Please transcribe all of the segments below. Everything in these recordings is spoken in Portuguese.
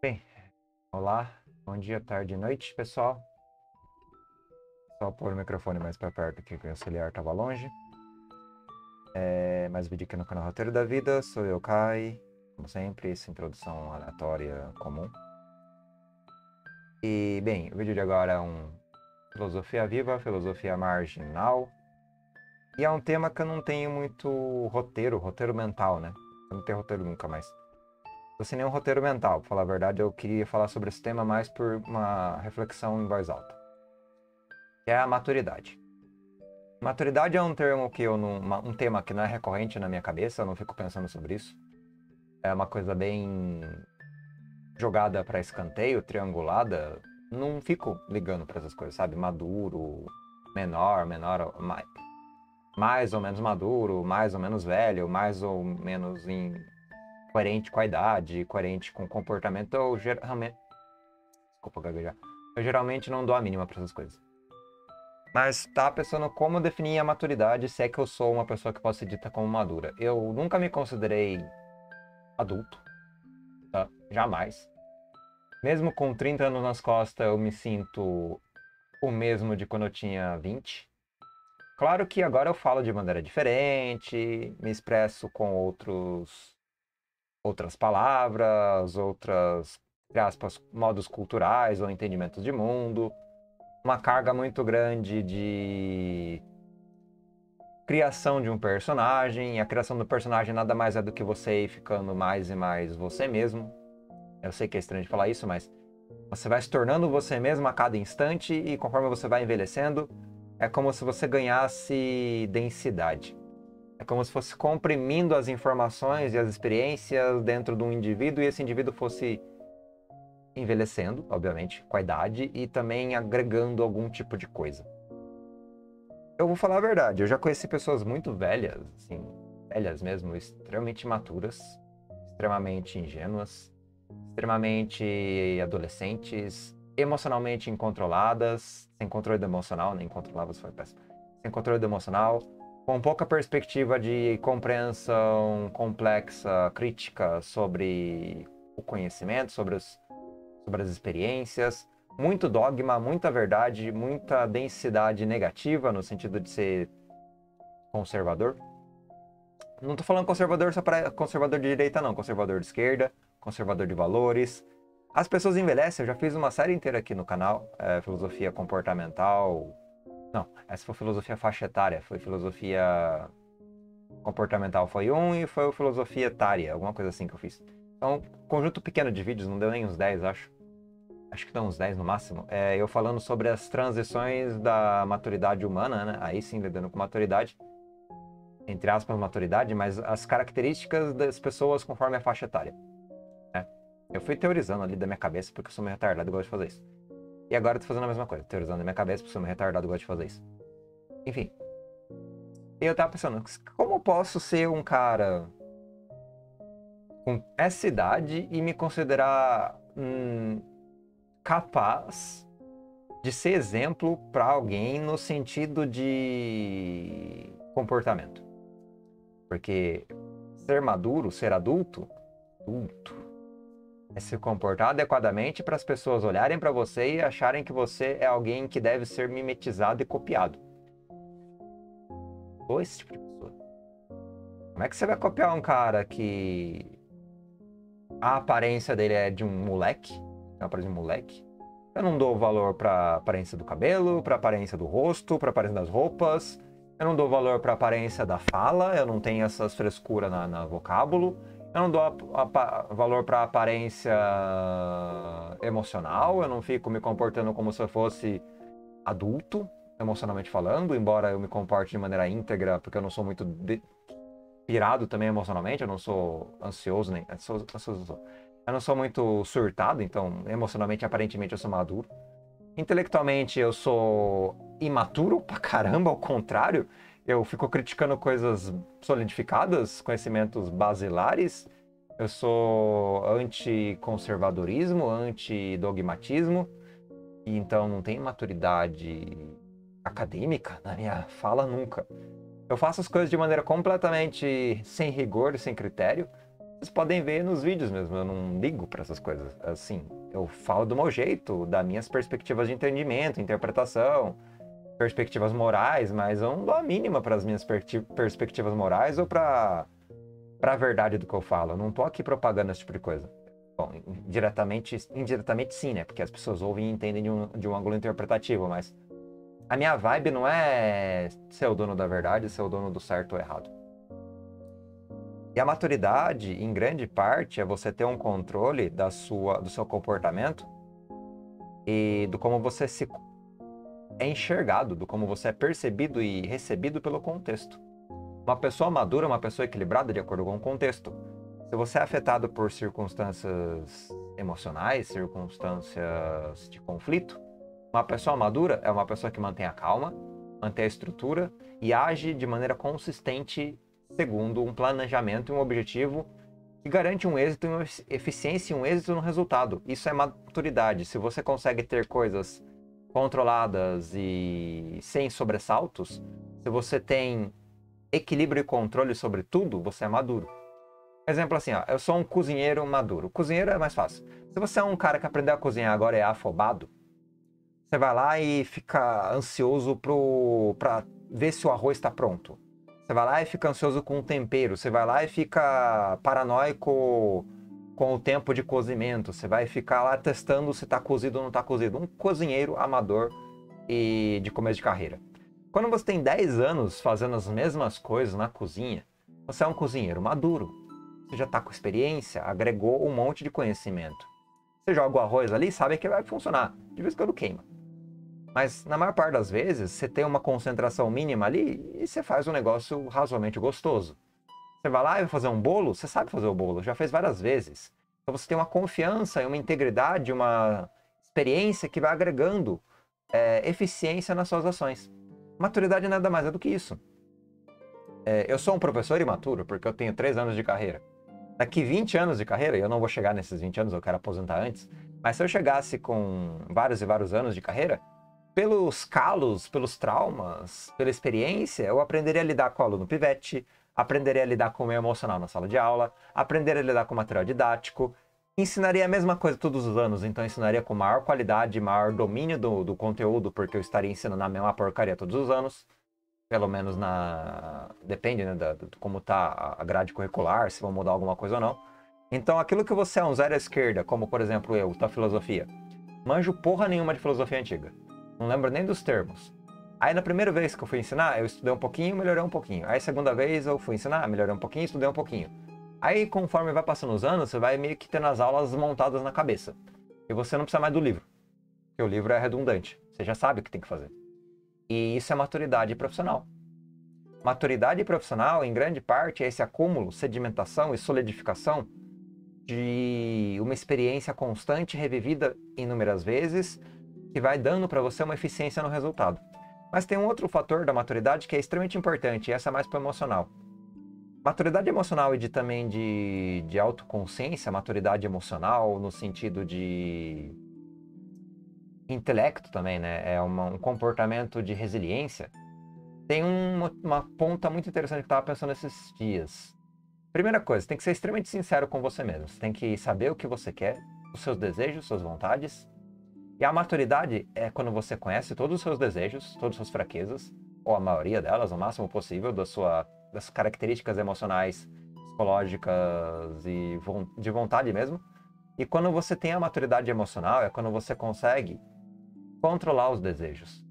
Bem, olá, bom dia, tarde e noite, pessoal. Só pôr o microfone mais para perto aqui, que o auxiliar estava longe. É, mais vídeo aqui no canal Roteiro da Vida, sou eu, Kai. Como sempre, essa introdução aleatória comum. E, bem, o vídeo de agora é um filosofia viva, filosofia marginal. E é um tema que eu não tenho muito roteiro, roteiro mental, né? Eu não tenho roteiro nunca mais. Tô sem nenhum roteiro mental, pra falar a verdade, eu queria falar sobre esse tema mais por uma reflexão em voz alta. Que é a maturidade. Maturidade é um termo que eu não. um tema que não é recorrente na minha cabeça, eu não fico pensando sobre isso. É uma coisa bem jogada para escanteio, triangulada. Não fico ligando para essas coisas, sabe? Maduro, menor, menor, mais, mais ou menos maduro, mais ou menos velho, mais ou menos em coerente com a idade, coerente com o comportamento. Eu geralmente. Desculpa gaguejar. Eu geralmente não dou a mínima para essas coisas. Mas tá pensando como definir a maturidade, se é que eu sou uma pessoa que pode ser dita como madura. Eu nunca me considerei adulto, tá? Jamais. Mesmo com 30 anos nas costas, eu me sinto o mesmo de quando eu tinha 20. Claro que agora eu falo de maneira diferente, me expresso com outros outras palavras, outras aspas, modos culturais ou entendimentos de mundo uma carga muito grande de criação de um personagem. E a criação do personagem nada mais é do que você ir ficando mais e mais você mesmo. Eu sei que é estranho de falar isso, mas você vai se tornando você mesmo a cada instante e conforme você vai envelhecendo, é como se você ganhasse densidade. É como se fosse comprimindo as informações e as experiências dentro de um indivíduo e esse indivíduo fosse envelhecendo, obviamente, com a idade e também agregando algum tipo de coisa. Eu vou falar a verdade, eu já conheci pessoas muito velhas, assim, velhas mesmo, extremamente maturas, extremamente ingênuas, extremamente adolescentes, emocionalmente incontroladas, sem controle emocional, nem controladas foi péssimo, sem controle emocional, com pouca perspectiva de compreensão complexa, crítica sobre o conhecimento, sobre os sobre as experiências, muito dogma, muita verdade, muita densidade negativa no sentido de ser conservador. Não estou falando conservador só para conservador de direita, não, conservador de esquerda, conservador de valores. As pessoas envelhecem, eu já fiz uma série inteira aqui no canal, é, filosofia comportamental. Não, essa foi filosofia faixa etária, foi filosofia comportamental foi um e foi filosofia etária, alguma coisa assim que eu fiz. Então, conjunto pequeno de vídeos, não deu nem uns 10, acho acho que dá uns 10 no máximo, é, eu falando sobre as transições da maturidade humana, né? Aí sim, lidando com maturidade, entre aspas, maturidade, mas as características das pessoas conforme a faixa etária. Né? Eu fui teorizando ali da minha cabeça porque eu sou meio retardado e gosto de fazer isso. E agora eu tô fazendo a mesma coisa, teorizando da minha cabeça porque sou meio retardado gosto de fazer isso. Enfim. Eu tava pensando, como posso ser um cara com essa idade e me considerar hum, capaz de ser exemplo para alguém no sentido de comportamento. Porque ser maduro, ser adulto, adulto, se comportar adequadamente para as pessoas olharem para você e acharem que você é alguém que deve ser mimetizado e copiado. Ou esse tipo de pessoa. Como é que você vai copiar um cara que a aparência dele é de um moleque ela parece um moleque. Eu não dou valor pra aparência do cabelo, pra aparência do rosto, pra aparência das roupas. Eu não dou valor pra aparência da fala, eu não tenho essas frescuras na, na vocábulo. Eu não dou a, a, valor pra aparência emocional, eu não fico me comportando como se eu fosse adulto, emocionalmente falando, embora eu me comporte de maneira íntegra, porque eu não sou muito de... pirado também emocionalmente, eu não sou ansioso nem. Sou, eu não sou muito surtado, então emocionalmente, aparentemente, eu sou maduro. Intelectualmente, eu sou imaturo pra caramba, ao contrário. Eu fico criticando coisas solidificadas, conhecimentos basilares. Eu sou anti-conservadorismo, anti-dogmatismo. E então não tem maturidade acadêmica na minha fala nunca. Eu faço as coisas de maneira completamente sem rigor sem critério Vocês podem ver nos vídeos mesmo, eu não ligo para essas coisas. Assim, eu falo do meu jeito, das minhas perspectivas de entendimento, interpretação, perspectivas morais, mas eu não dou a mínima para as minhas perspectivas morais ou para a verdade do que eu falo. Eu não tô aqui propagando esse tipo de coisa. Bom, diretamente, indiretamente sim, né? Porque as pessoas ouvem e entendem de um, de um ângulo interpretativo, mas a minha vibe não é ser o dono da verdade, ser o dono do certo ou errado. E a maturidade, em grande parte, é você ter um controle da sua, do seu comportamento e do como você se é enxergado, do como você é percebido e recebido pelo contexto. Uma pessoa madura é uma pessoa equilibrada de acordo com o contexto. Se você é afetado por circunstâncias emocionais, circunstâncias de conflito, uma pessoa madura é uma pessoa que mantém a calma, mantém a estrutura e age de maneira consistente segundo um planejamento e um objetivo que garante um êxito, uma eficiência e um êxito no resultado. Isso é maturidade. Se você consegue ter coisas controladas e sem sobressaltos, se você tem equilíbrio e controle sobre tudo, você é maduro. Exemplo assim, ó, eu sou um cozinheiro maduro. Cozinheiro é mais fácil. Se você é um cara que aprendeu a cozinhar agora é afobado, você vai lá e fica ansioso pro, pra ver se o arroz está pronto. Você vai lá e fica ansioso com o tempero. Você vai lá e fica paranoico com o tempo de cozimento. Você vai ficar lá testando se está cozido ou não está cozido. Um cozinheiro amador e de começo de carreira. Quando você tem 10 anos fazendo as mesmas coisas na cozinha, você é um cozinheiro maduro você já está com experiência, agregou um monte de conhecimento. Você joga o arroz ali, sabe que vai funcionar. De vez em quando queima. Mas na maior parte das vezes, você tem uma concentração mínima ali e você faz um negócio razoavelmente gostoso. Você vai lá e vai fazer um bolo, você sabe fazer o bolo, já fez várias vezes. Então você tem uma confiança uma integridade, uma experiência que vai agregando é, eficiência nas suas ações. Maturidade nada mais é do que isso. É, eu sou um professor imaturo porque eu tenho três anos de carreira daqui 20 anos de carreira, eu não vou chegar nesses 20 anos, eu quero aposentar antes, mas se eu chegasse com vários e vários anos de carreira, pelos calos, pelos traumas, pela experiência, eu aprenderia a lidar com o aluno pivete, aprenderia a lidar com o meio emocional na sala de aula, aprenderia a lidar com material didático, ensinaria a mesma coisa todos os anos, então ensinaria com maior qualidade, maior domínio do, do conteúdo, porque eu estaria ensinando a mesma porcaria todos os anos pelo menos na. Depende, né, da, de como tá a grade curricular, se vão mudar alguma coisa ou não. Então, aquilo que você é um zero à esquerda, como por exemplo eu, da filosofia, manjo porra nenhuma de filosofia antiga. Não lembro nem dos termos. Aí, na primeira vez que eu fui ensinar, eu estudei um pouquinho, melhorei um pouquinho. Aí, segunda vez, eu fui ensinar, melhorei um pouquinho, estudei um pouquinho. Aí, conforme vai passando os anos, você vai meio que tendo as aulas montadas na cabeça. E você não precisa mais do livro. Porque o livro é redundante. Você já sabe o que tem que fazer. E isso é maturidade profissional. Maturidade profissional, em grande parte, é esse acúmulo, sedimentação e solidificação de uma experiência constante, revivida inúmeras vezes, que vai dando para você uma eficiência no resultado. Mas tem um outro fator da maturidade que é extremamente importante, e essa é mais para emocional. Maturidade emocional e de, também de, de autoconsciência, maturidade emocional no sentido de intelecto também, né? É uma, um comportamento de resiliência. Tem uma, uma ponta muito interessante que eu estava pensando esses dias. Primeira coisa, tem que ser extremamente sincero com você mesmo. Você tem que saber o que você quer, os seus desejos, suas vontades. E a maturidade é quando você conhece todos os seus desejos, todas as suas fraquezas, ou a maioria delas, o máximo possível, da sua, das características emocionais, psicológicas e de vontade mesmo. E quando você tem a maturidade emocional, é quando você consegue controlar os desejos.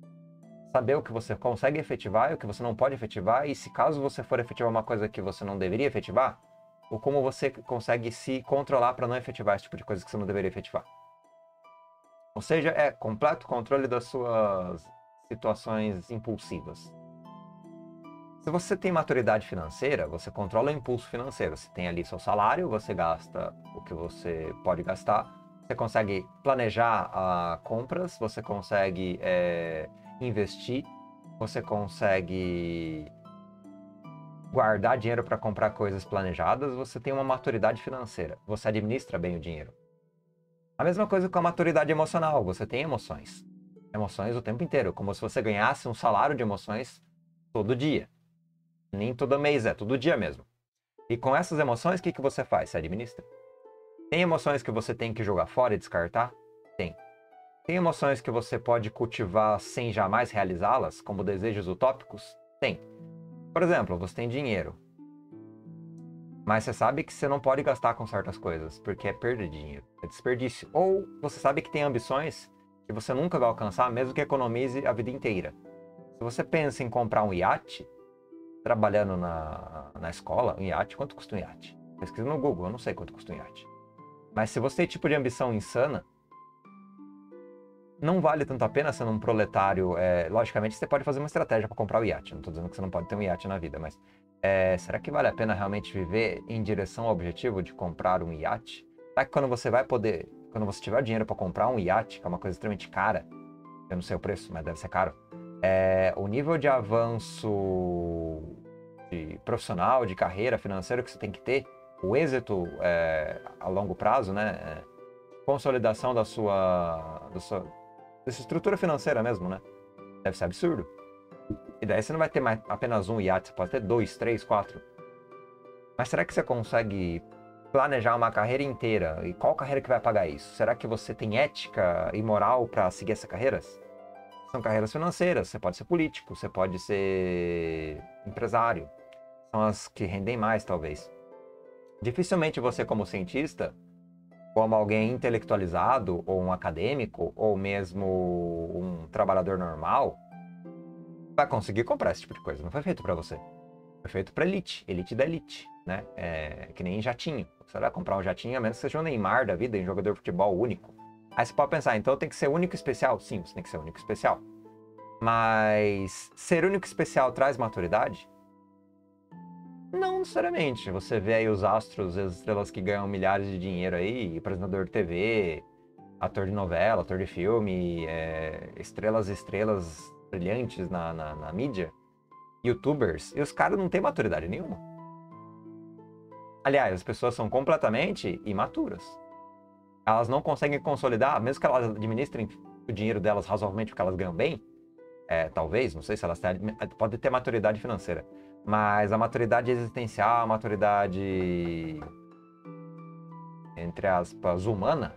Saber o que você consegue efetivar e o que você não pode efetivar, e se caso você for efetivar uma coisa que você não deveria efetivar, ou como você consegue se controlar para não efetivar esse tipo de coisa que você não deveria efetivar. Ou seja, é completo controle das suas situações impulsivas. Se você tem maturidade financeira, você controla o impulso financeiro. Você tem ali seu salário, você gasta o que você pode gastar, você consegue planejar uh, compras, você consegue é, investir, você consegue guardar dinheiro para comprar coisas planejadas, você tem uma maturidade financeira, você administra bem o dinheiro. A mesma coisa com a maturidade emocional, você tem emoções. Emoções o tempo inteiro, como se você ganhasse um salário de emoções todo dia. Nem todo mês, é todo dia mesmo. E com essas emoções, o que, que você faz? Você administra. Tem emoções que você tem que jogar fora e descartar? Tem. Tem emoções que você pode cultivar sem jamais realizá-las, como desejos utópicos? Tem. Por exemplo, você tem dinheiro. Mas você sabe que você não pode gastar com certas coisas, porque é perda de dinheiro, é desperdício. Ou você sabe que tem ambições que você nunca vai alcançar, mesmo que economize a vida inteira. Se você pensa em comprar um iate, trabalhando na, na escola, um iate, quanto custa um iate? Pesquisa no Google, eu não sei quanto custa um iate. Mas se você tem tipo de ambição insana, não vale tanto a pena sendo um proletário. É, logicamente, você pode fazer uma estratégia para comprar o iate. Não estou dizendo que você não pode ter um iate na vida, mas é, será que vale a pena realmente viver em direção ao objetivo de comprar um iate? Será que quando você vai poder, quando você tiver dinheiro para comprar um iate, que é uma coisa extremamente cara, eu não sei o preço, mas deve ser caro, é, o nível de avanço de profissional, de carreira, financeiro que você tem que ter, o êxito é, a longo prazo, né? É, consolidação da sua, da sua dessa estrutura financeira mesmo, né? Deve ser absurdo. E daí você não vai ter mais apenas um iate, você pode ter dois, três, quatro. Mas será que você consegue planejar uma carreira inteira? E qual carreira que vai pagar isso? Será que você tem ética e moral para seguir essas carreiras? São carreiras financeiras, você pode ser político, você pode ser empresário. São as que rendem mais, talvez. Dificilmente você, como cientista, como alguém intelectualizado, ou um acadêmico, ou mesmo um trabalhador normal, vai conseguir comprar esse tipo de coisa. Não foi feito para você. Foi feito para elite, elite da elite, né? É, que nem jatinho. Você vai comprar um jatinho, a menos que seja um Neymar da vida, um jogador de futebol único. Aí você pode pensar, então tem que ser único e especial? Sim, você tem que ser único e especial. Mas ser único e especial traz maturidade? Não necessariamente. Você vê aí os astros, as estrelas que ganham milhares de dinheiro aí, apresentador de TV, ator de novela, ator de filme, é, estrelas estrelas brilhantes na, na, na mídia, youtubers, e os caras não têm maturidade nenhuma. Aliás, as pessoas são completamente imaturas. Elas não conseguem consolidar, mesmo que elas administrem o dinheiro delas razoavelmente porque elas ganham bem, é, talvez, não sei se elas têm, podem ter maturidade financeira, mas a maturidade existencial, a maturidade entre aspas humana,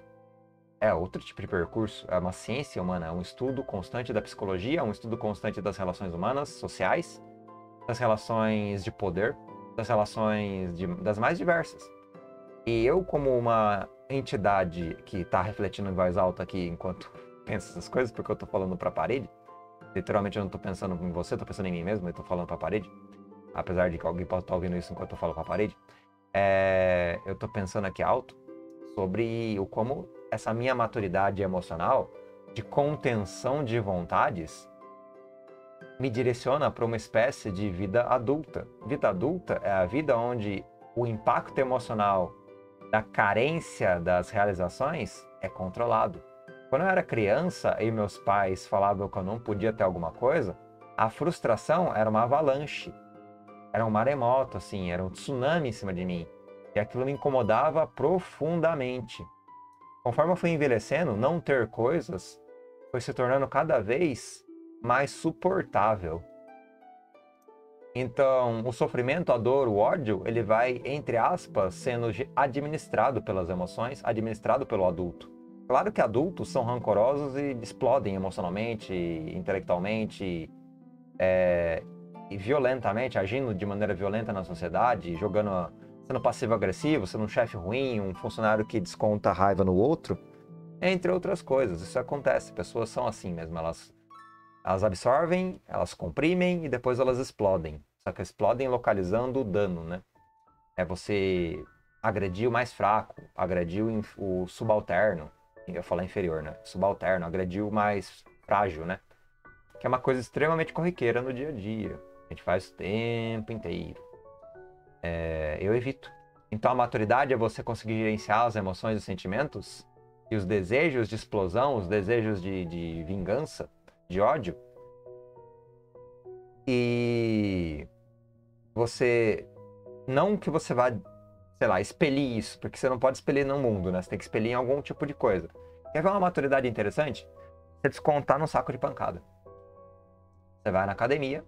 é outro tipo de percurso, é uma ciência humana, é um estudo constante da psicologia, um estudo constante das relações humanas, sociais, das relações de poder, das relações de, das mais diversas. E eu, como uma entidade que está refletindo em voz alta aqui enquanto penso essas coisas, porque eu estou falando para a parede, literalmente eu não estou pensando em você, estou pensando em mim mesmo, eu estou falando para a parede, apesar de que alguém possa estar tá ouvindo isso enquanto eu falo para a parede, é, eu estou pensando aqui alto sobre o como essa minha maturidade emocional de contenção de vontades me direciona para uma espécie de vida adulta. Vida adulta é a vida onde o impacto emocional da carência das realizações é controlado. Quando eu era criança e meus pais falavam que eu não podia ter alguma coisa, a frustração era uma avalanche. Era um maremoto, assim, era um tsunami em cima de mim. E aquilo me incomodava profundamente. Conforme eu fui envelhecendo, não ter coisas foi se tornando cada vez mais suportável. Então, o sofrimento, a dor, o ódio, ele vai, entre aspas, sendo administrado pelas emoções, administrado pelo adulto. Claro que adultos são rancorosos e explodem emocionalmente, intelectualmente é, e violentamente, agindo de maneira violenta na sociedade, jogando sendo passivo-agressivo, sendo um chefe ruim, um funcionário que desconta raiva no outro, entre outras coisas. Isso acontece, pessoas são assim mesmo, elas, elas absorvem, elas comprimem e depois elas explodem. Só que explodem localizando o dano, né? É você agredir o mais fraco, agredir o subalterno, eu falar inferior, né? Subalterno, agredir o mais frágil, né? Que é uma coisa extremamente corriqueira no dia a dia. A gente faz o tempo inteiro é, eu evito. Então a maturidade é você conseguir gerenciar as emoções e os sentimentos e os desejos de explosão, os desejos de, de vingança, de ódio. E você. Não que você vá, sei lá, expelir isso, porque você não pode expelir no mundo, né? Você tem que expelir em algum tipo de coisa. Quer ver uma maturidade interessante? Você descontar no saco de pancada. Você vai na academia,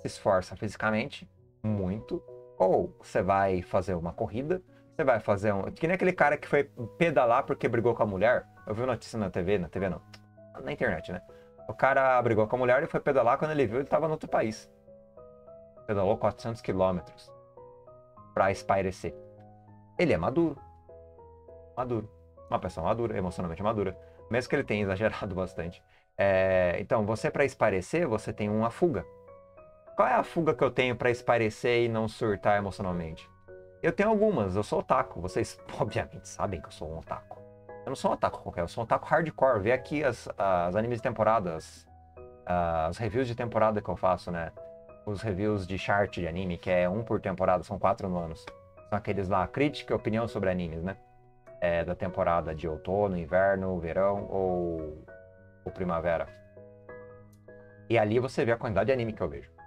se esforça fisicamente, muito, Ou você vai fazer uma corrida, você vai fazer um. Que nem aquele cara que foi pedalar porque brigou com a mulher. Eu vi notícia na TV, na TV não, na internet, né? O cara brigou com a mulher e foi pedalar quando ele viu, ele estava no outro país. Pedalou 400 quilômetros para espairecer. Ele é maduro. Maduro. Uma pessoa madura, emocionalmente madura. Mesmo que ele tenha exagerado bastante. É, então, você para esparecer, você tem uma fuga. Qual é a fuga que eu tenho para esparecer e não surtar emocionalmente? Eu tenho algumas, eu sou otaku. Vocês, obviamente, sabem que eu sou um otaku. Eu não sou um otaku qualquer, eu sou um otaku hardcore. Vê aqui as, as animes de temporadas, as reviews de temporada que eu faço, né? Os reviews de chart de anime, que é um por temporada, são quatro no anos. São aqueles lá, crítica e opinião sobre animes, né? É, da temporada de outono, inverno, verão ou, ou primavera. E ali você vê a quantidade de anime que eu vejo.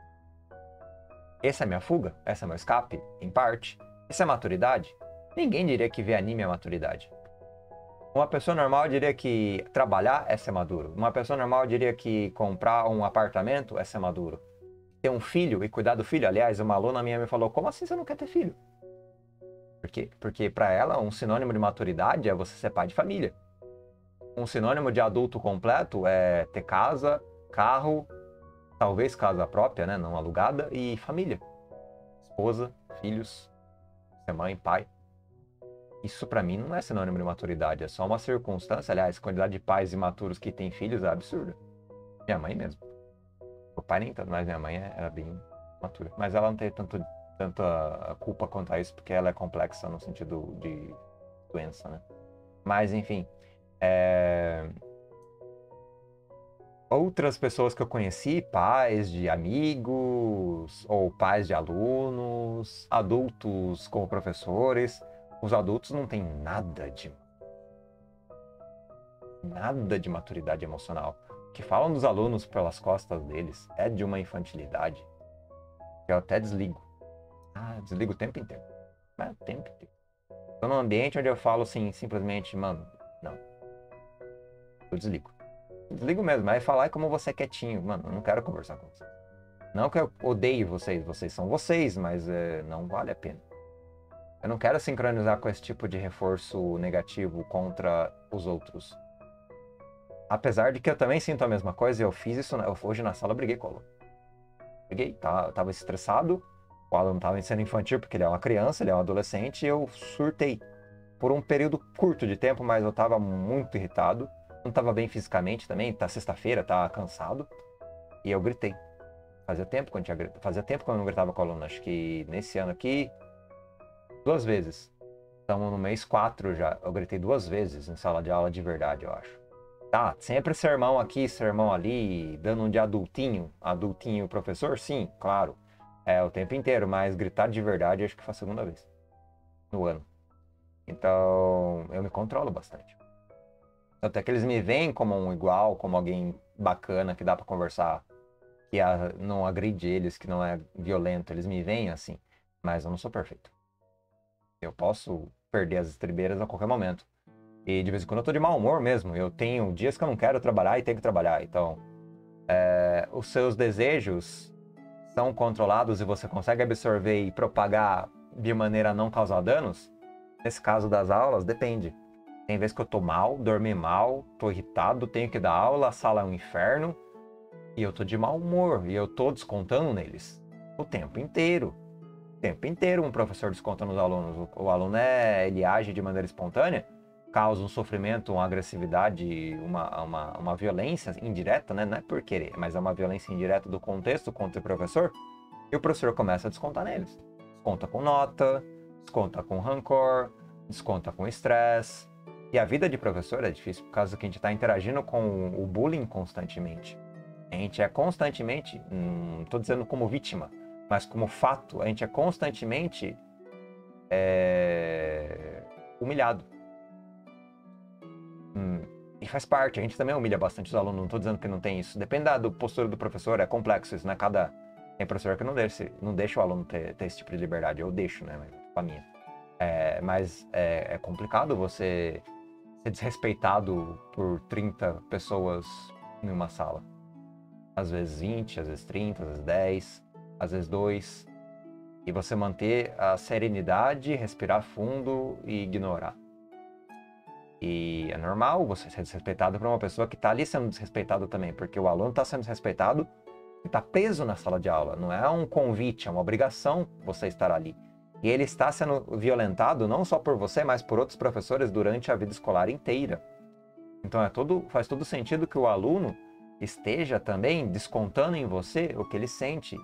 Essa é minha fuga? Essa é meu escape? Em parte. Essa é maturidade? Ninguém diria que ver anime é maturidade. Uma pessoa normal diria que trabalhar é ser maduro. Uma pessoa normal diria que comprar um apartamento é ser maduro. Ter um filho e cuidar do filho. Aliás, uma aluna minha me falou: como assim você não quer ter filho? Por quê? Porque para ela, um sinônimo de maturidade é você ser pai de família. Um sinônimo de adulto completo é ter casa, carro, talvez casa própria, né, não alugada, e família. Esposa, filhos, ser mãe, pai. Isso para mim não é sinônimo de maturidade, é só uma circunstância. Aliás, a quantidade de pais imaturos que têm filhos é absurda. Minha mãe mesmo. O pai nem tanto, mas minha mãe era bem matura. Mas ela não tem tanto, tanta culpa quanto a isso, porque ela é complexa no sentido de doença, né? Mas, enfim. É outras pessoas que eu conheci, pais de amigos ou pais de alunos, adultos como professores, os adultos não têm nada de nada de maturidade emocional. O que falam dos alunos pelas costas deles é de uma infantilidade. Eu até desligo. Ah, desligo o tempo inteiro. É, o tempo inteiro. Estou num ambiente onde eu falo assim, simplesmente, mano, não. Eu desligo. Desligo mesmo, mas falar é como você é quietinho. Mano, eu não quero conversar com você. Não que eu odeie vocês, vocês são vocês, mas é, não vale a pena. Eu não quero sincronizar com esse tipo de reforço negativo contra os outros. Apesar de que eu também sinto a mesma coisa, eu fiz isso hoje na sala, eu briguei com o aluno. Briguei, tá, eu tava estressado, o aluno tava sendo infantil porque ele é uma criança, ele é um adolescente, e eu surtei. Por um período curto de tempo, mas eu tava muito irritado não estava bem fisicamente também, tá sexta-feira, tá cansado. E eu gritei. Fazia tempo que eu, tinha, fazia tempo eu não gritava com a aluna. Acho que nesse ano aqui, duas vezes. Estamos no mês quatro já. Eu gritei duas vezes em sala de aula de verdade, eu acho. Tá, sempre sermão aqui, sermão ali, dando um de adultinho, adultinho professor? Sim, claro. É o tempo inteiro, mas gritar de verdade acho que foi a segunda vez no ano. Então, eu me controlo bastante. Até que eles me veem como um igual, como alguém bacana que dá para conversar, que não agride eles, que não é violento. Eles me veem assim, mas eu não sou perfeito. Eu posso perder as estribeiras a qualquer momento. E de vez em quando eu tô de mau humor mesmo. Eu tenho dias que eu não quero trabalhar e tenho que trabalhar. Então, é, os seus desejos são controlados e você consegue absorver e propagar de maneira a não causar danos? Nesse caso das aulas, depende. Tem vezes que eu tô mal, dormi mal, tô irritado, tenho que dar aula, a sala é um inferno. E eu tô de mau humor, e eu tô descontando neles. O tempo inteiro. O tempo inteiro um professor desconta nos alunos. O, o aluno é, ele age de maneira espontânea, causa um sofrimento, uma agressividade, uma, uma, uma violência indireta, né? Não é por querer, mas é uma violência indireta do contexto contra o professor. E o professor começa a descontar neles. Desconta com nota, desconta com rancor, desconta com estresse, e a vida de professor é difícil por causa que a gente está interagindo com o bullying constantemente. A gente é constantemente, não estou dizendo como vítima, mas como fato, a gente é constantemente é, humilhado. Hum, e faz parte, a gente também humilha bastante os alunos, não estou dizendo que não tem isso. Depende da postura do professor, é complexo isso, né? Cada, tem professor que não deixa, não deixa o aluno ter, ter esse tipo de liberdade. Eu deixo, né? Com a minha. É, mas é, é complicado você ser desrespeitado por 30 pessoas em uma sala. Às vezes 20, às vezes 30, às vezes 10, às vezes 2. E você manter a serenidade, respirar fundo e ignorar. E é normal você ser desrespeitado por uma pessoa que está ali sendo desrespeitada também, porque o aluno está sendo desrespeitado e está preso na sala de aula. Não é um convite, é uma obrigação você estar ali. E ele está sendo violentado não só por você, mas por outros professores durante a vida escolar inteira. Então é todo, faz todo sentido que o aluno esteja também descontando em você o que ele sente.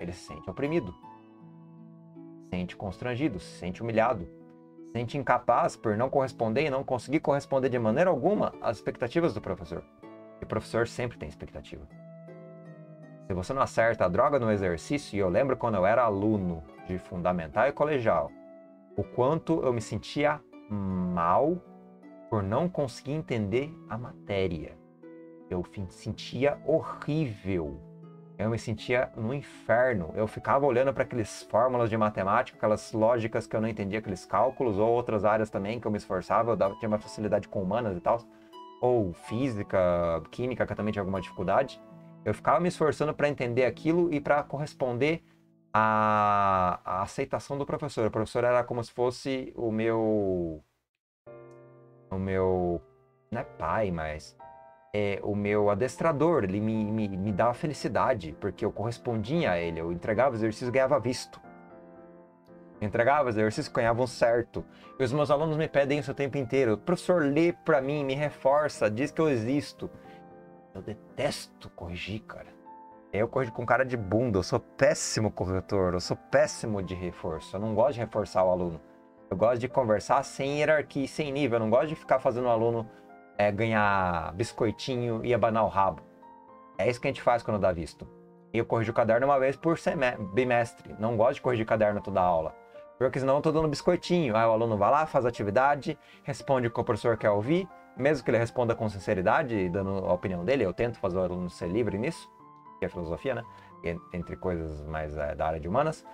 Ele se sente oprimido, se sente constrangido, se sente humilhado, se sente incapaz por não corresponder e não conseguir corresponder de maneira alguma às expectativas do professor. E o professor sempre tem expectativa. Se você não acerta a droga no exercício, e eu lembro quando eu era aluno de fundamental e colegial, o quanto eu me sentia mal por não conseguir entender a matéria. Eu me sentia horrível. Eu me sentia no inferno. Eu ficava olhando para aquelas fórmulas de matemática, aquelas lógicas que eu não entendia, aqueles cálculos, ou outras áreas também que eu me esforçava, eu dava, tinha uma facilidade com humanas e tal, ou física, química, que eu também tinha alguma dificuldade. Eu ficava me esforçando para entender aquilo e para corresponder à, à aceitação do professor. O professor era como se fosse o meu o meu. Não é pai, mas. É o meu adestrador. Ele me, me, me dava felicidade, porque eu correspondia a ele. Eu entregava exercício e ganhava visto. Eu entregava exercício ganhava um certo. E os meus alunos me pedem isso o tempo inteiro. O professor lê para mim, me reforça, diz que eu existo. Eu detesto corrigir, cara. Eu corrijo com cara de bunda, eu sou péssimo corretor, eu sou péssimo de reforço. Eu não gosto de reforçar o aluno. Eu gosto de conversar sem hierarquia, sem nível. Eu não gosto de ficar fazendo o aluno é, ganhar biscoitinho e abanar o rabo. É isso que a gente faz quando dá visto. E eu corrijo o caderno uma vez por bimestre. Não gosto de corrigir caderno toda aula. Porque senão eu estou dando biscoitinho. Aí o aluno vai lá, faz atividade, responde o que o professor quer ouvir. Mesmo que ele responda com sinceridade, dando a opinião dele, eu tento fazer o aluno ser livre nisso, que é filosofia, né? Entre coisas mais é, da área de humanas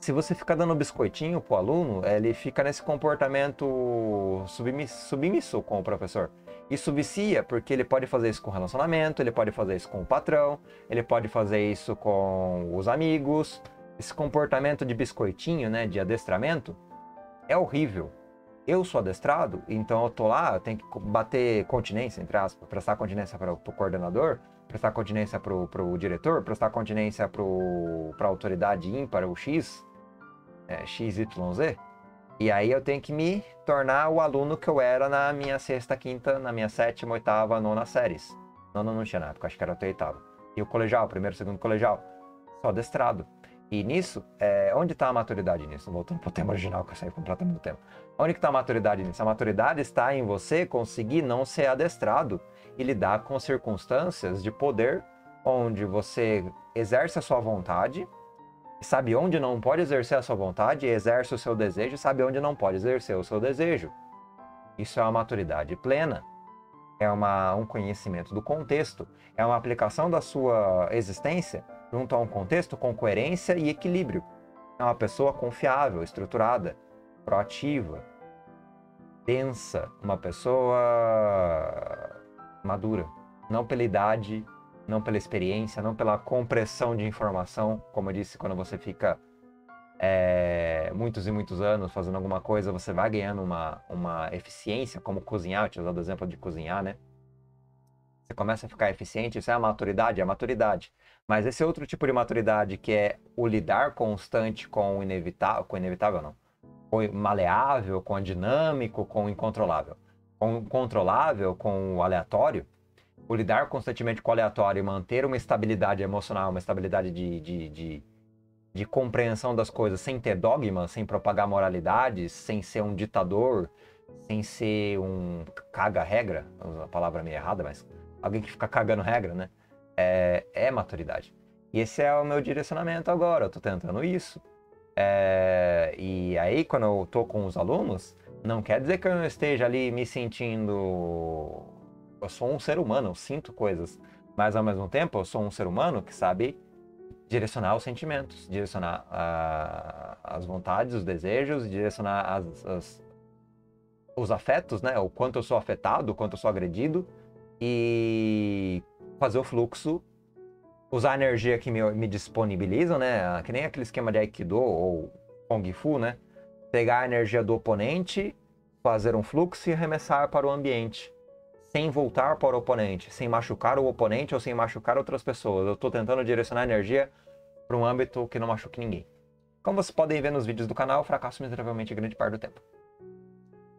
se você ficar dando biscoitinho pro aluno, ele fica nesse comportamento submisso, submisso com o professor. Isso vicia, porque ele pode fazer isso com relacionamento, ele pode fazer isso com o patrão, ele pode fazer isso com os amigos. Esse comportamento de biscoitinho, né, de adestramento, é horrível. Eu sou adestrado, então eu tô lá, eu tenho que bater continência, entre aspas, prestar continência para o coordenador, prestar continência para o diretor, prestar continência para a autoridade ímpar, o X, é, XYZ, e aí eu tenho que me tornar o aluno que eu era na minha sexta, quinta, na minha sétima, oitava, nona séries. Nona não tinha na época, acho que era até oitava. E o colegial, primeiro, segundo colegial, só adestrado. E nisso, é, onde está a maturidade nisso? Voltando para o tema original, que eu saí completamente do tema. Onde está a maturidade nisso? A maturidade está em você conseguir não ser adestrado e lidar com circunstâncias de poder onde você exerce a sua vontade, sabe onde não pode exercer a sua vontade, exerce o seu desejo, sabe onde não pode exercer o seu desejo. Isso é uma maturidade plena. É uma, um conhecimento do contexto. É uma aplicação da sua existência junto a um contexto com coerência e equilíbrio. É uma pessoa confiável, estruturada, proativa, densa, uma pessoa madura. Não pela idade, não pela experiência, não pela compressão de informação. Como eu disse, quando você fica é, muitos e muitos anos fazendo alguma coisa, você vai ganhando uma, uma eficiência, como cozinhar, eu tinha o exemplo de cozinhar, né? Você começa a ficar eficiente, isso é a maturidade, é a maturidade. Mas esse outro tipo de maturidade, que é o lidar constante com o inevitável, com o inevitável não, com o maleável, com o dinâmico, com o incontrolável. Com o controlável, com o aleatório, o lidar constantemente com o aleatório e manter uma estabilidade emocional, uma estabilidade de, de, de, de compreensão das coisas, sem ter dogma, sem propagar moralidades, sem ser um ditador, sem ser um caga-regra, a palavra meio errada, mas alguém que fica cagando regra, né? É, é maturidade. E esse é o meu direcionamento agora, eu tô tentando isso. É, e aí, quando eu tô com os alunos, não quer dizer que eu esteja ali me sentindo eu sou um ser humano, eu sinto coisas. Mas ao mesmo tempo, eu sou um ser humano que sabe direcionar os sentimentos, direcionar uh, as vontades, os desejos, direcionar as, as, os afetos, né? O quanto eu sou afetado, o quanto eu sou agredido e fazer o fluxo usar a energia que me, me disponibilizam, né? Que nem aquele esquema de Aikido ou Kung Fu, né? Pegar a energia do oponente, fazer um fluxo e arremessar para o ambiente, sem voltar para o oponente, sem machucar o oponente ou sem machucar outras pessoas. Eu estou tentando direcionar a energia para um âmbito que não machuque ninguém. Como vocês podem ver nos vídeos do canal, eu fracasso miseravelmente grande parte do tempo.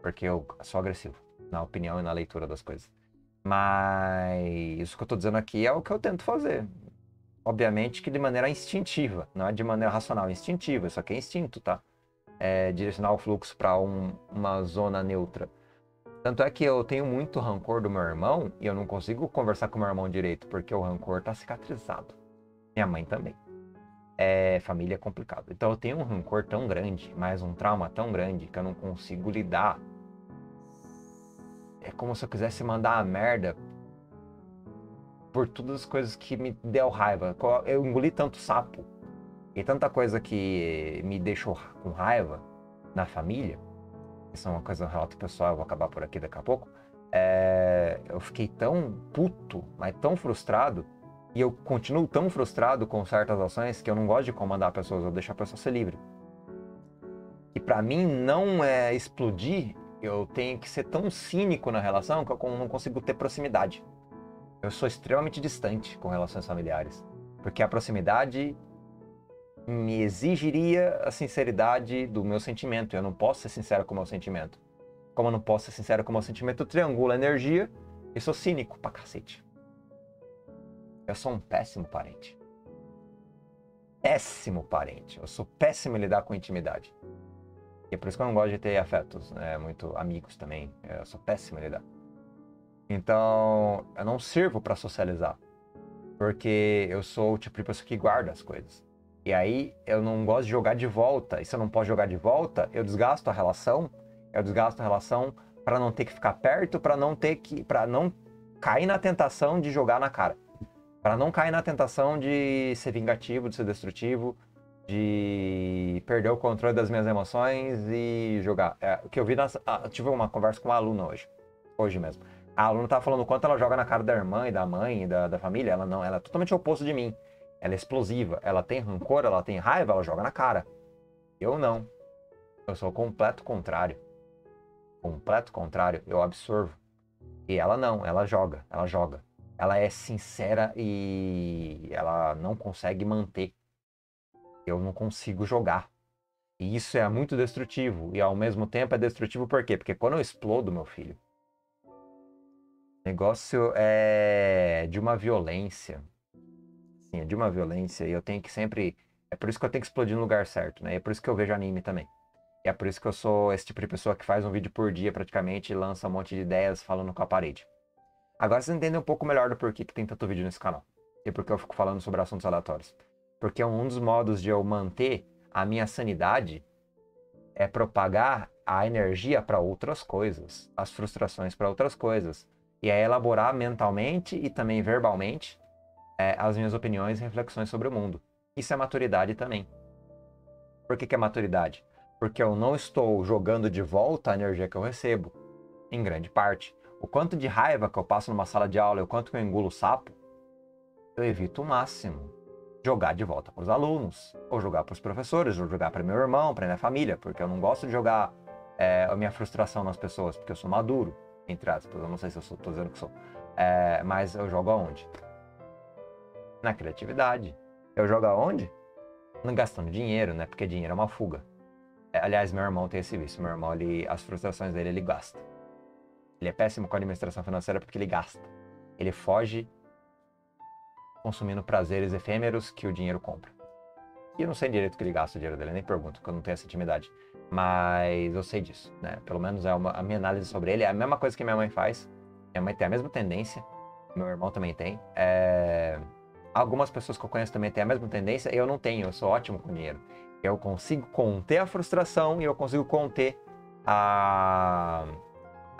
Porque eu sou agressivo na opinião e na leitura das coisas. Mas isso que eu estou dizendo aqui é o que eu tento fazer. Obviamente que de maneira instintiva, não é de maneira racional, é instintiva, isso aqui é instinto, tá? É direcionar o fluxo para um, uma zona neutra. Tanto é que eu tenho muito rancor do meu irmão e eu não consigo conversar com meu irmão direito, porque o rancor tá cicatrizado. Minha mãe também. É, família é complicado. Então eu tenho um rancor tão grande, mais um trauma tão grande, que eu não consigo lidar. É como se eu quisesse mandar a merda por todas as coisas que me deu raiva. Eu engoli tanto sapo e tanta coisa que me deixou com raiva na família. Isso é uma coisa, um relato pessoal, eu vou acabar por aqui daqui a pouco. É, eu fiquei tão puto, mas tão frustrado, e eu continuo tão frustrado com certas ações que eu não gosto de comandar pessoas, eu deixo a pessoa ser livre. E para mim não é explodir, eu tenho que ser tão cínico na relação que eu não consigo ter proximidade eu sou extremamente distante com relações familiares, porque a proximidade me exigiria a sinceridade do meu sentimento. Eu não posso ser sincero com o meu sentimento. Como eu não posso ser sincero com o meu sentimento, eu triangulo a energia e sou cínico pra cacete. Eu sou um péssimo parente. Péssimo parente. Eu sou péssimo em lidar com intimidade. E é por isso que eu não gosto de ter afetos, né? Muito amigos também. Eu sou péssimo em lidar. Então, eu não sirvo para socializar. Porque eu sou o tipo de pessoa que guarda as coisas. E aí eu não gosto de jogar de volta. E se eu não posso jogar de volta, eu desgasto a relação. Eu desgasto a relação para não ter que ficar perto, para não ter que, para não cair na tentação de jogar na cara, para não cair na tentação de ser vingativo, de ser destrutivo, de perder o controle das minhas emoções e jogar. É, o que eu vi, tive uma conversa com uma aluna hoje, hoje mesmo. A aluna tá falando o quanto ela joga na cara da irmã e da mãe e da, da família. Ela não, ela é totalmente oposto de mim. Ela é explosiva, ela tem rancor, ela tem raiva, ela joga na cara. Eu não. Eu sou o completo contrário. Completo contrário, eu absorvo. E ela não, ela joga, ela joga. Ela é sincera e ela não consegue manter. Eu não consigo jogar. E isso é muito destrutivo. E ao mesmo tempo é destrutivo por quê? Porque quando eu explodo, meu filho, negócio é de uma violência. Sim, é de uma violência. E eu tenho que sempre. É por isso que eu tenho que explodir no lugar certo, né? É por isso que eu vejo anime também. E é por isso que eu sou esse tipo de pessoa que faz um vídeo por dia praticamente e lança um monte de ideias falando com a parede. Agora vocês entendem um pouco melhor do porquê que tem tanto vídeo nesse canal. E porque eu fico falando sobre assuntos aleatórios. Porque um dos modos de eu manter a minha sanidade é propagar a energia para outras coisas, as frustrações para outras coisas, e é elaborar mentalmente e também verbalmente é, as minhas opiniões e reflexões sobre o mundo. Isso é maturidade também. Por que, que é maturidade? Porque eu não estou jogando de volta a energia que eu recebo, em grande parte. O quanto de raiva que eu passo numa sala de aula o quanto que eu engulo sapo, eu evito o máximo jogar de volta para os alunos, ou jogar para os professores, ou jogar para meu irmão, para minha família, porque eu não gosto de jogar é, a minha frustração nas pessoas, porque eu sou maduro entre aspas, eu não sei se eu estou dizendo que sou. É, mas eu jogo aonde? Na criatividade. Eu jogo aonde? Não gastando dinheiro, né? Porque dinheiro é uma fuga. É, aliás, meu irmão tem esse vício. Meu irmão, ele, as frustrações dele, ele gasta. Ele é péssimo com a administração financeira porque ele gasta. Ele foge consumindo prazeres efêmeros que o dinheiro compra. E eu não sei direito que ele gasta o dinheiro dele, nem pergunto, porque eu não tenho essa intimidade. Mas eu sei disso, né? Pelo menos é uma, a minha análise sobre ele é a mesma coisa que minha mãe faz. Minha mãe tem a mesma tendência, meu irmão também tem. É... Algumas pessoas que eu conheço também têm a mesma tendência, eu não tenho, eu sou ótimo com dinheiro. Eu consigo conter a frustração e eu consigo conter a,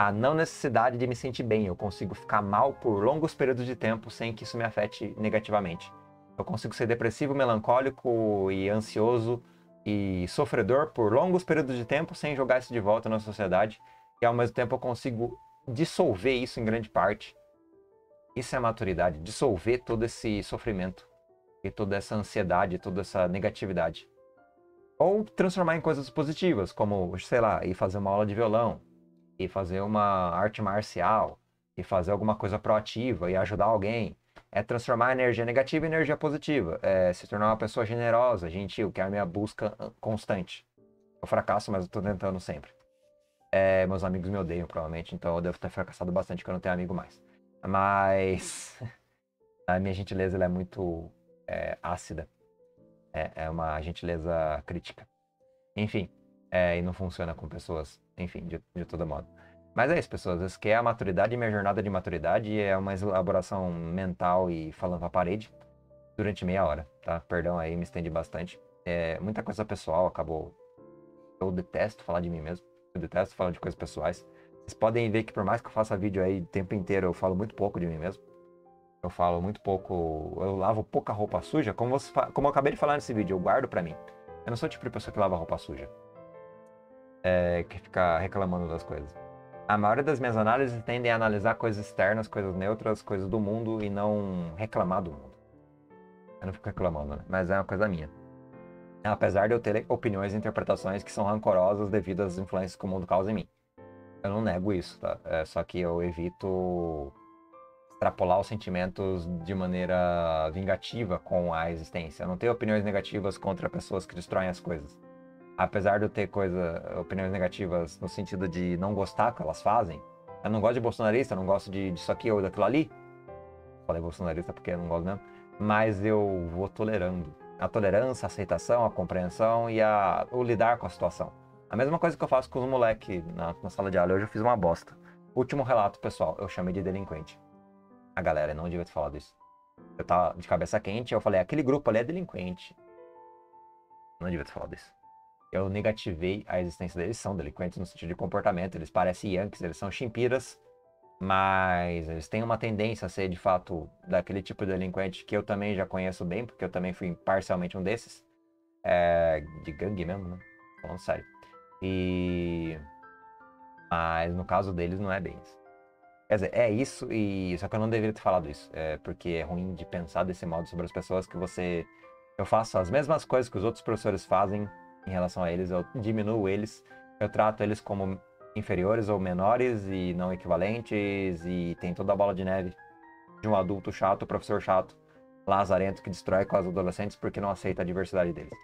a não necessidade de me sentir bem. Eu consigo ficar mal por longos períodos de tempo sem que isso me afete negativamente. Eu consigo ser depressivo, melancólico e ansioso e sofredor por longos períodos de tempo sem jogar isso de volta na sociedade e ao mesmo tempo eu consigo dissolver isso em grande parte. Isso é maturidade, dissolver todo esse sofrimento e toda essa ansiedade, toda essa negatividade. Ou transformar em coisas positivas, como, sei lá, ir fazer uma aula de violão, e fazer uma arte marcial, e fazer alguma coisa proativa, e ajudar alguém. É transformar a energia negativa em energia positiva. É se tornar uma pessoa generosa, gentil, que é a minha busca constante. Eu fracasso, mas eu tô tentando sempre. É, meus amigos me odeiam, provavelmente, então eu devo ter fracassado bastante, que eu não tenho amigo mais. Mas a minha gentileza é muito é, ácida. É, é, uma gentileza crítica. Enfim, é, e não funciona com pessoas, enfim, de, de todo modo. Mas é isso, pessoas. Isso que é a maturidade, minha jornada de maturidade é uma elaboração mental e falando pra parede durante meia hora, tá? Perdão aí, me estendi bastante. É, muita coisa pessoal acabou. Eu detesto falar de mim mesmo. Eu detesto falar de coisas pessoais. Vocês podem ver que por mais que eu faça vídeo aí o tempo inteiro, eu falo muito pouco de mim mesmo. Eu falo muito pouco. Eu lavo pouca roupa suja. Como, você, como eu acabei de falar nesse vídeo, eu guardo pra mim. Eu não sou o tipo de pessoa que lava roupa suja. É, que fica reclamando das coisas. A maioria das minhas análises tendem a analisar coisas externas, coisas neutras, coisas do mundo e não reclamar do mundo. Eu não fico reclamando, né? Mas é uma coisa minha. Apesar de eu ter opiniões e interpretações que são rancorosas devido às influências que o mundo causa em mim. Eu não nego isso, tá? É só que eu evito extrapolar os sentimentos de maneira vingativa com a existência. Eu não tenho opiniões negativas contra pessoas que destroem as coisas. Apesar de eu ter coisa, opiniões negativas no sentido de não gostar que elas fazem. Eu não gosto de bolsonarista, eu não gosto de, disso aqui ou daquilo ali. Falei bolsonarista porque eu não gosto mesmo. Mas eu vou tolerando. A tolerância, a aceitação, a compreensão e a, o lidar com a situação. A mesma coisa que eu faço com os moleques na, na sala de aula. Hoje eu fiz uma bosta. Último relato, pessoal. Eu chamei de delinquente. A galera não devia ter falado isso. Eu tava de cabeça quente, eu falei, aquele grupo ali é delinquente. Não devia ter falado isso. Eu negativei a existência deles, são delinquentes no sentido de comportamento, eles parecem Yankees, eles são chimpiras, mas eles têm uma tendência a ser de fato daquele tipo de delinquente que eu também já conheço bem, porque eu também fui parcialmente um desses. É, de gangue mesmo, né? Falando sério. E. Mas no caso deles não é bem isso. Quer dizer, é isso, e só que eu não deveria ter falado isso. É porque é ruim de pensar desse modo sobre as pessoas que você. Eu faço as mesmas coisas que os outros professores fazem em relação a eles, eu diminuo eles, eu trato eles como inferiores ou menores e não equivalentes, e tem toda a bola de neve de um adulto chato, professor chato, lazarento que destrói com os adolescentes porque não aceita a diversidade deles.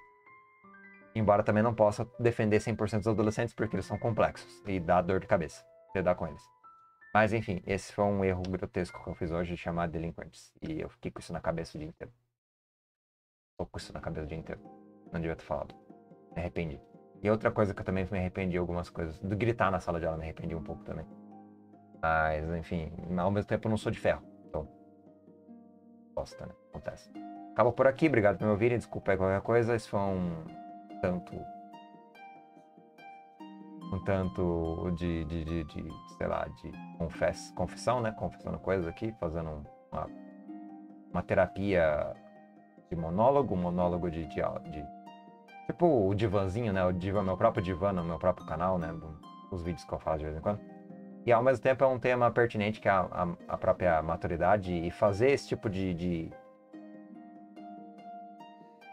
Embora também não possa defender 100% dos adolescentes porque eles são complexos e dá dor de cabeça lidar com eles. Mas enfim, esse foi um erro grotesco que eu fiz hoje de chamar delinquentes. E eu fiquei com isso na cabeça o dia inteiro. Tô com isso na cabeça o dia inteiro. Não devia ter falado. Me arrependi. E outra coisa que eu também me arrependi algumas coisas. Do gritar na sala de aula me arrependi um pouco também. Mas, enfim, ao mesmo tempo eu não sou de ferro. Então. Bosta, né? Acontece. Acaba por aqui, obrigado por me ouvirem. Desculpa aí qualquer coisa. Esse foi um tanto um tanto de, de, de, de sei lá, de confess, confissão, né? Confessando coisas aqui, fazendo uma, uma terapia de monólogo, um monólogo de, de, de, Tipo o divanzinho, né? O divan, meu próprio divã no meu próprio canal, né? Os vídeos que eu faço de vez em quando. E ao mesmo tempo é um tema pertinente que é a, a, a própria maturidade e fazer esse tipo de, de.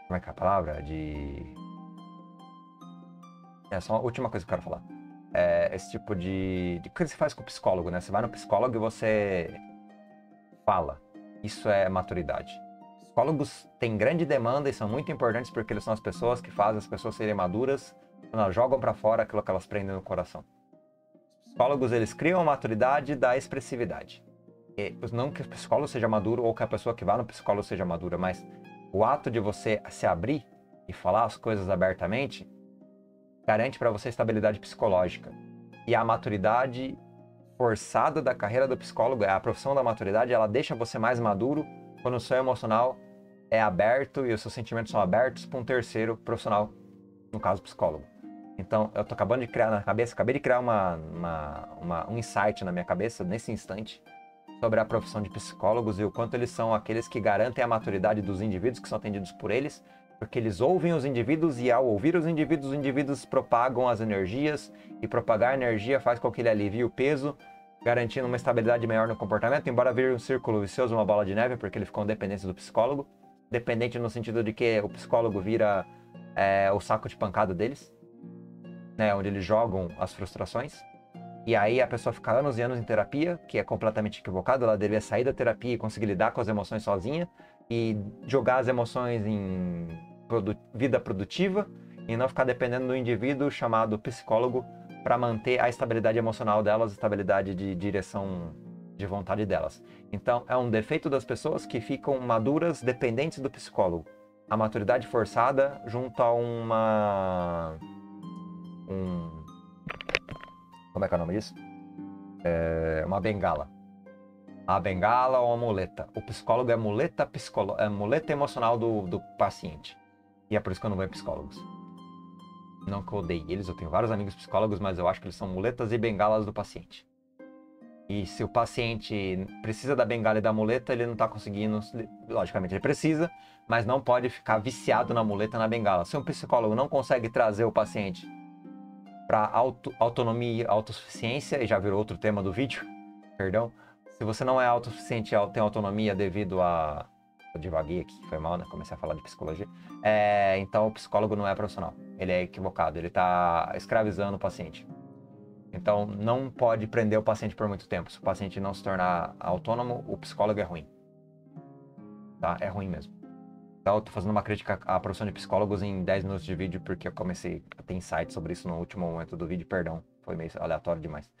Como é que é a palavra? De é só a última coisa que eu quero falar. É esse tipo de, coisa que você faz com o psicólogo, né? Você vai no psicólogo e você fala. Isso é maturidade. Psicólogos têm grande demanda e são muito importantes porque eles são as pessoas que fazem as pessoas serem maduras, elas jogam para fora aquilo que elas prendem no coração. Os psicólogos eles criam a maturidade da expressividade. E não que o psicólogo seja maduro ou que a pessoa que vai no psicólogo seja madura, mas o ato de você se abrir e falar as coisas abertamente garante para você estabilidade psicológica. E a maturidade forçada da carreira do psicólogo, a profissão da maturidade, ela deixa você mais maduro quando o seu emocional é aberto e os seus sentimentos são abertos para um terceiro profissional, no caso psicólogo. Então, eu tô acabando de criar na cabeça, acabei de criar uma, uma, uma, um insight na minha cabeça nesse instante sobre a profissão de psicólogos e o quanto eles são aqueles que garantem a maturidade dos indivíduos que são atendidos por eles porque eles ouvem os indivíduos e ao ouvir os indivíduos, os indivíduos propagam as energias e propagar energia faz com que ele alivie o peso, garantindo uma estabilidade maior no comportamento, embora vire um círculo vicioso, uma bola de neve, porque ele ficou em dependência do psicólogo. Dependente no sentido de que o psicólogo vira é, o saco de pancada deles, né, onde eles jogam as frustrações. E aí a pessoa fica anos e anos em terapia, que é completamente equivocado, ela deveria sair da terapia e conseguir lidar com as emoções sozinha e jogar as emoções em produ vida produtiva e não ficar dependendo do indivíduo chamado psicólogo para manter a estabilidade emocional delas, estabilidade de direção de vontade delas. Então, é um defeito das pessoas que ficam maduras dependentes do psicólogo. A maturidade forçada junto a uma um como é que é o nome disso? É uma bengala. A bengala ou a muleta. O psicólogo é muleta, psicolo... é muleta emocional do, do paciente. E é por isso que eu não vou em psicólogos. Não que eu odeie eles, eu tenho vários amigos psicólogos, mas eu acho que eles são muletas e bengalas do paciente. E se o paciente precisa da bengala e da muleta, ele não está conseguindo. Logicamente, ele precisa, mas não pode ficar viciado na muleta e na bengala. Se um psicólogo não consegue trazer o paciente para auto, autonomia, autossuficiência, e já virou outro tema do vídeo, perdão. Se você não é autossuficiente e tem autonomia devido a. Eu divaguei aqui, foi mal, né? Comecei a falar de psicologia. É, então o psicólogo não é profissional. Ele é equivocado, ele está escravizando o paciente. Então, não pode prender o paciente por muito tempo. Se o paciente não se tornar autônomo, o psicólogo é ruim. Tá? É ruim mesmo. Então, eu tô fazendo uma crítica à profissão de psicólogos em 10 minutos de vídeo, porque eu comecei a ter insight sobre isso no último momento do vídeo, perdão. Foi meio aleatório demais.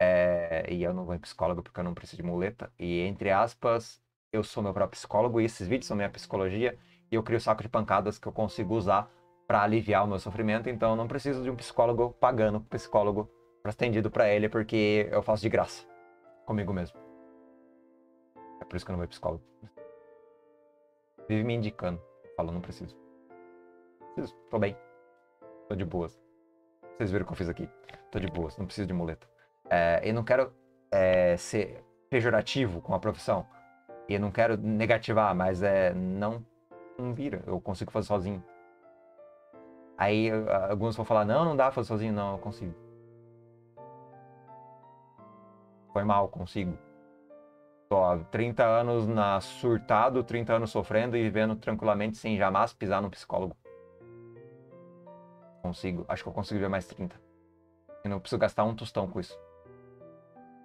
É, e eu não vou em psicólogo porque eu não preciso de muleta. E, entre aspas, eu sou meu próprio psicólogo e esses vídeos são minha psicologia. E eu crio saco de pancadas que eu consigo usar para aliviar o meu sofrimento. Então, eu não preciso de um psicólogo pagando psicólogo estendido para ele porque eu faço de graça comigo mesmo. É por isso que eu não vou psicólogo. Vive me indicando. Falo, não preciso. Preciso, tô bem. Tô de boas. Vocês viram o que eu fiz aqui. Tô de boas, não preciso de muleta. É, eu não quero é, ser pejorativo com a profissão. E eu não quero negativar, mas é não, não vira. Eu consigo fazer sozinho. Aí alguns vão falar, não, não dá pra fazer sozinho. Não, eu consigo. Foi mal, consigo. Há 30 anos na surtado, 30 anos sofrendo e vivendo tranquilamente sem jamais pisar no psicólogo. Consigo. Acho que eu consigo ver mais 30. E não preciso gastar um tostão com isso.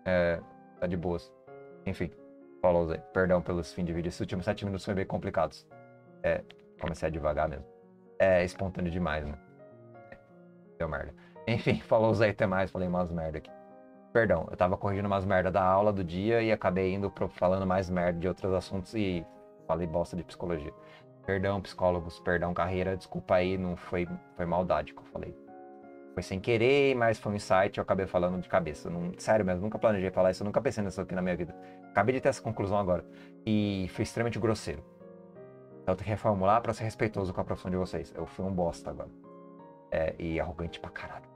É, tá de boas. Enfim, falou, Zé. Perdão pelos fim de vídeo. Esses últimos 7 minutos foram bem complicados. É, comecei a devagar mesmo. É espontâneo demais, né? Deu merda. Enfim, falou, Zé. Até mais. Falei umas merda aqui. Perdão, eu tava corrigindo umas merda da aula do dia e acabei indo pro, falando mais merda de outros assuntos e falei bosta de psicologia. Perdão, psicólogos, perdão, carreira, desculpa aí, não foi, foi maldade que eu falei. Foi sem querer, mas foi um insight eu acabei falando de cabeça. Não, sério mesmo, nunca planejei falar isso, nunca pensei nisso aqui na minha vida. Acabei de ter essa conclusão agora. E foi extremamente grosseiro. Então eu tenho que reformular para ser respeitoso com a profissão de vocês. Eu fui um bosta agora. É, e arrogante pra caralho.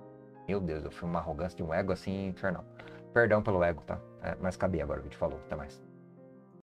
Meu Deus, eu fui uma arrogância de um ego assim infernal. Perdão pelo ego, tá? É, mas cabia agora, o vídeo falou. Até mais.